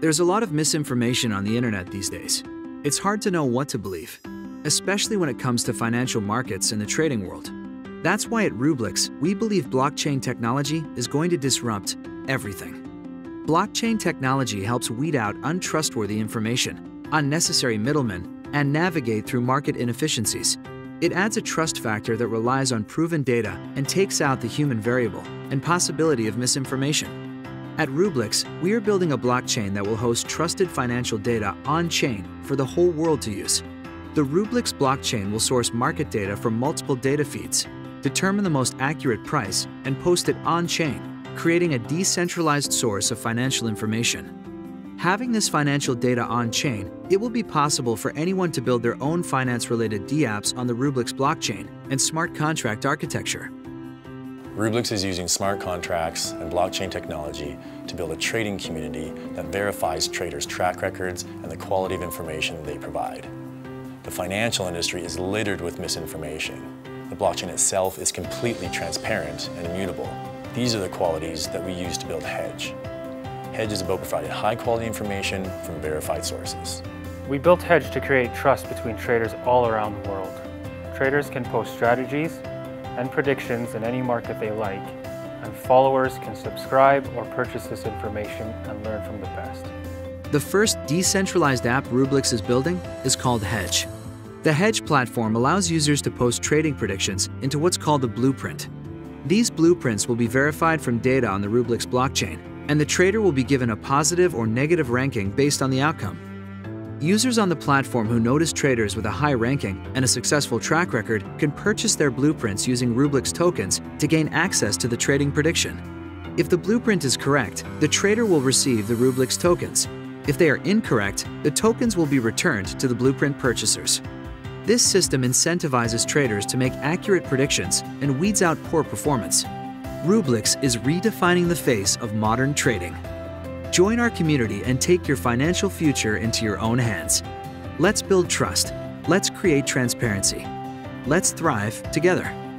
There's a lot of misinformation on the internet these days. It's hard to know what to believe, especially when it comes to financial markets and the trading world. That's why at Rublix, we believe blockchain technology is going to disrupt everything. Blockchain technology helps weed out untrustworthy information, unnecessary middlemen, and navigate through market inefficiencies. It adds a trust factor that relies on proven data and takes out the human variable and possibility of misinformation. At Rublix, we are building a blockchain that will host trusted financial data on-chain for the whole world to use. The Rublix blockchain will source market data from multiple data feeds, determine the most accurate price, and post it on-chain, creating a decentralized source of financial information. Having this financial data on-chain, it will be possible for anyone to build their own finance-related dApps on the Rublix blockchain and smart contract architecture. Rublix is using smart contracts and blockchain technology to build a trading community that verifies traders' track records and the quality of information they provide. The financial industry is littered with misinformation. The blockchain itself is completely transparent and immutable. These are the qualities that we use to build Hedge. Hedge is about providing high-quality information from verified sources. We built Hedge to create trust between traders all around the world. Traders can post strategies, and predictions in any market they like, and followers can subscribe or purchase this information and learn from the best. The first decentralized app Rublix is building is called Hedge. The Hedge platform allows users to post trading predictions into what's called a blueprint. These blueprints will be verified from data on the Rublix blockchain, and the trader will be given a positive or negative ranking based on the outcome. Users on the platform who notice traders with a high ranking and a successful track record can purchase their blueprints using Rublix tokens to gain access to the trading prediction. If the blueprint is correct, the trader will receive the Rublix tokens. If they are incorrect, the tokens will be returned to the blueprint purchasers. This system incentivizes traders to make accurate predictions and weeds out poor performance. Rublix is redefining the face of modern trading. Join our community and take your financial future into your own hands. Let's build trust. Let's create transparency. Let's thrive together.